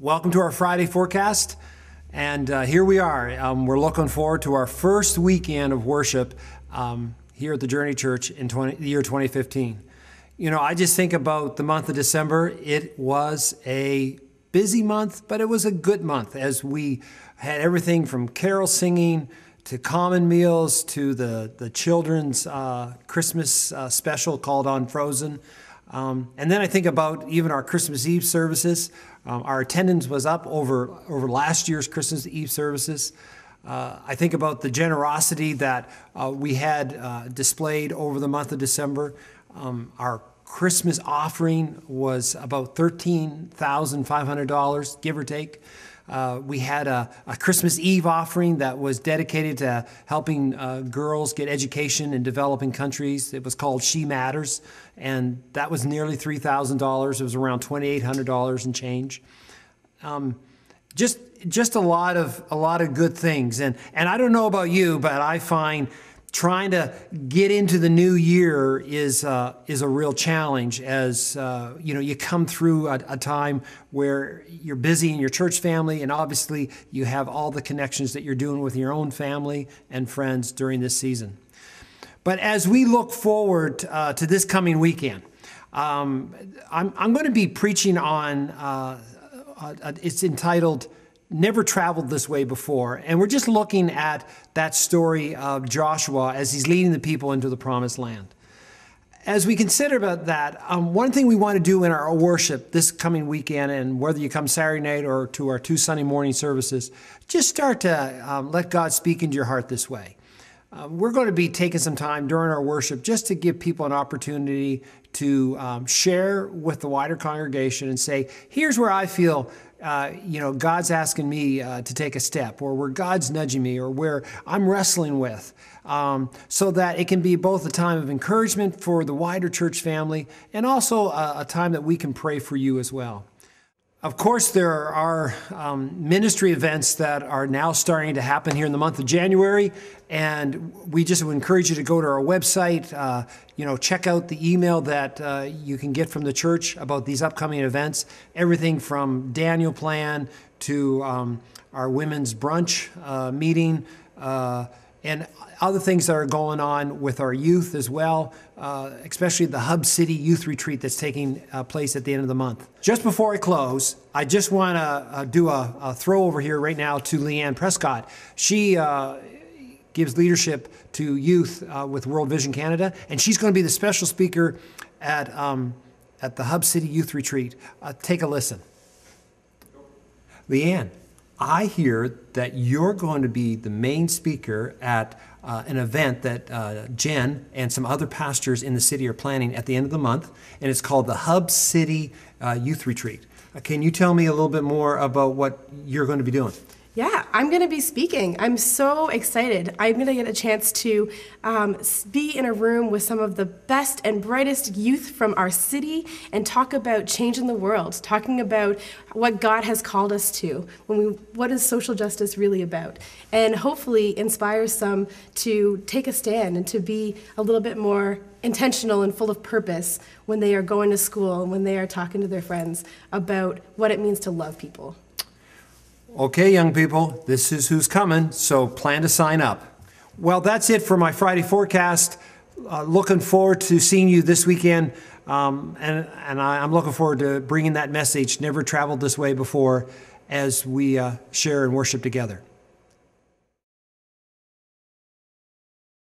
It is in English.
Welcome to our Friday forecast. And uh, here we are. Um, we're looking forward to our first weekend of worship um, here at the Journey Church in 20, the year 2015. You know, I just think about the month of December. It was a busy month, but it was a good month as we had everything from carol singing to common meals to the, the children's uh, Christmas uh, special called On Frozen. Um, and then I think about even our Christmas Eve services. Um, our attendance was up over, over last year's Christmas Eve services. Uh, I think about the generosity that uh, we had uh, displayed over the month of December. Um, our Christmas offering was about $13,500, give or take. Uh, we had a, a, Christmas Eve offering that was dedicated to helping uh, girls get education in developing countries. It was called She Matters, and that was nearly $3,000. It was around $2,800 and change. Um, just, just a lot of a lot of good things, and and I don't know about you, but I find trying to get into the new year is uh, is a real challenge as uh, you know you come through a, a, time where you're busy in your church family and obviously you have all the connections that you're doing with your own family and friends during this season. But as we look forward uh, to this coming weekend um, I'm, I'm, going to be preaching on uh, uh, it's entitled never traveled this way before. And we're just looking at that story of Joshua as he's leading the people into the promised land. As we consider about that, um, one thing we want to do in our worship this coming weekend, and whether you come Saturday night or to our two Sunday morning services, just start to um, let God speak into your heart this way. Uh, we're going to be taking some time during our worship just to give people an opportunity to um, share with the wider congregation and say, here's where I feel uh, you know, God's asking me uh, to take a step, or where God's nudging me, or where I'm wrestling with, um, so that it can be both a time of encouragement for the wider church family and also a, a time that we can pray for you as well. Of course, there are um, ministry events that are now starting to happen here in the month of January, and we just would encourage you to go to our website. Uh, you know, check out the email that uh, you can get from the church about these upcoming events. Everything from Daniel Plan to um, our women's brunch uh, meeting uh, and other things that are going on with our youth as well, uh, especially the Hub City Youth Retreat that's taking uh, place at the end of the month. Just before I close, I just want to uh, do a, a, throw over here right now to Leanne Prescott. She uh, gives leadership to youth uh, with World Vision Canada, and she's going to be the special speaker at, um, at the Hub City Youth Retreat. Uh, take a listen. Leanne. I hear that you're going to be the main speaker at uh, an event that uh, Jen and some other pastors in the city are planning at the end of the month, and it's called the Hub City uh, Youth Retreat. Uh, can you tell me a little bit more about what you're going to be doing? Yeah, I'm going to be speaking. I'm so excited. I'm going to get a chance to um, be in a room with some of the best and brightest youth from our city and talk about changing the world, talking about what God has called us to. When we, what is social justice really about? And hopefully inspire some to take a stand and to be a little bit more intentional and full of purpose when they are going to school and when they are talking to their friends about what it means to love people. Okay, young people, this is who's coming, so plan to sign up. Well, that's it for my Friday forecast. Uh, looking forward to seeing you this weekend, um, and, and I, am looking forward to bringing that message, never traveled this way before, as we uh, share and worship together.